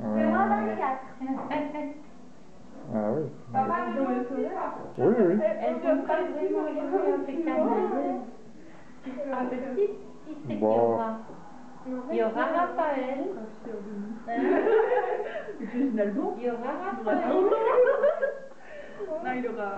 C'est moi 24. Ah oui. Papa, Oui, oui. Un petit, qui y aura Il y aura Raphaël. Hein il y aura Raphaël. Non, il aura.